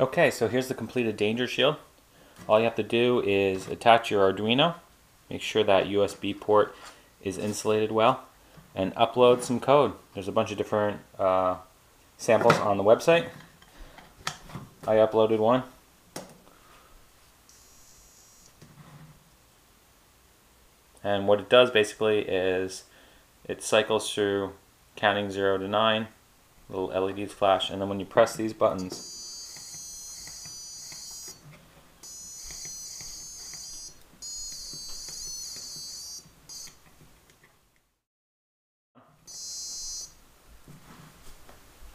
Okay, so here's the completed danger shield. All you have to do is attach your Arduino, make sure that USB port is insulated well, and upload some code. There's a bunch of different uh, samples on the website. I uploaded one. And what it does basically is it cycles through counting 0 to 9, little LEDs flash, and then when you press these buttons,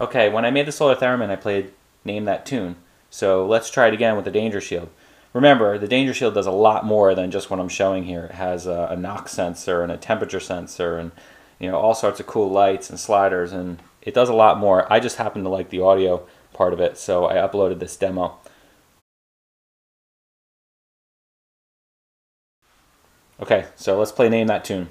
Okay, when I made the Solar Theremin, I played Name That Tune. So let's try it again with the Danger Shield. Remember, the Danger Shield does a lot more than just what I'm showing here. It has a, a knock sensor and a temperature sensor and you know all sorts of cool lights and sliders and it does a lot more. I just happen to like the audio part of it, so I uploaded this demo. Okay, so let's play Name That Tune.